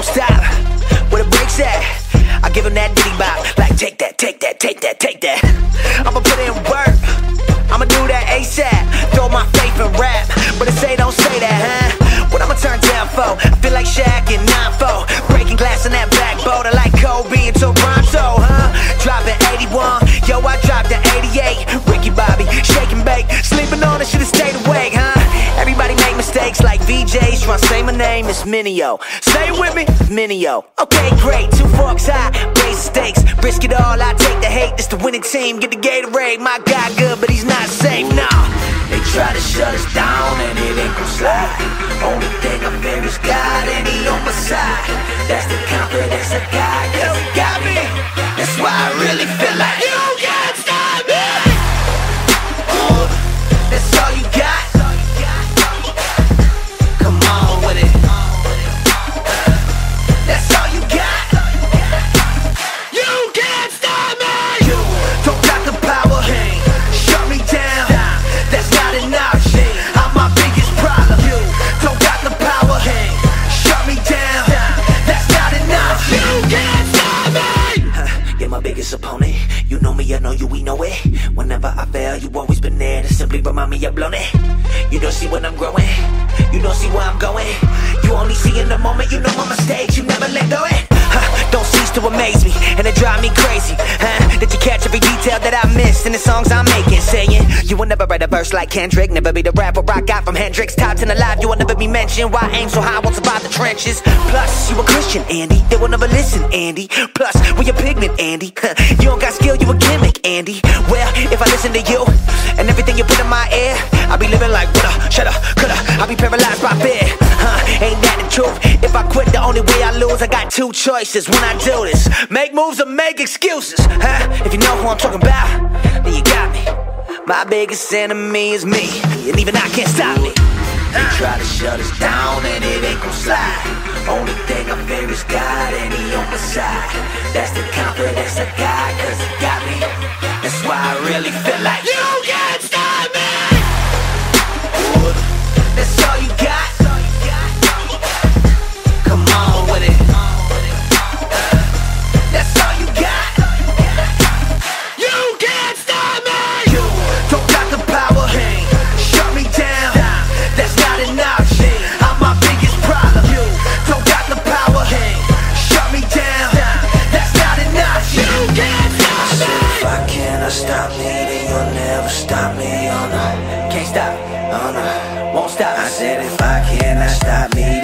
won't stop. Where the brakes at? I give him that diddy bop. Like, take that, take that, take that, take that. I'ma put in work. I'ma do that ASAP. Throw my faith in rap. But they say don't say that, huh? What I'ma turn down for? I feel like Shaq in 9-4. Breaking glass in that black boat. I like Kobe and Toronto, huh? Dropping 81. Yo, I dropped the 88. Ricky Bobby, shake and bake. Like VJs. Tryna say my name, it's Mineo. It with me, Mineo. Okay, great. Two forks high, raise stakes. Risk it all, I take the hate. This the winning team. Get the Gatorade. My guy good, but he's not safe, nah. They try to shut us down and it ain't gon' slide. Only thing I fear is God and he on my side. That's the confidence I got, my biggest opponent. You know me, I know you, we know it. Whenever I fail, you always been there to simply remind me I've blown it. You don't see when I'm growing. You don't see where I'm going. You only see in the moment. You know my mistakes. You never let go it. Huh, Don't cease to amaze me, and it drive me crazy. Huh? That you catch every detail that I missed in the songs I'm making. Saying you will never write a verse like Kendrick, never be the rapper I got from Hendrix. Top 10 alive, you will never be mentioned. Why aim so high, won't survive the trenches. Plus, you a Christian, Andy. They will never listen, Andy. Plus, we a pigment, Andy. Huh, You don't got skill, you a gimmick, Andy. Well, if I listen to you and everything you put in my ear, I be living like woulda, shoulda, coulda. I be paralyzed by fear. Huh, ain't that the truth? If I quit, the only way I lose, I got two choices when I do this: make moves or make excuses. Huh? If you know who I'm talking about, then you got me. My biggest enemy is me, and even I can't stop me. They try to shut us down and it ain't gon' slide. Only thing I fear is God and He on my side. That's the stop me. Oh no, can't stop. Oh no, won't stop. I said if I cannot stop me.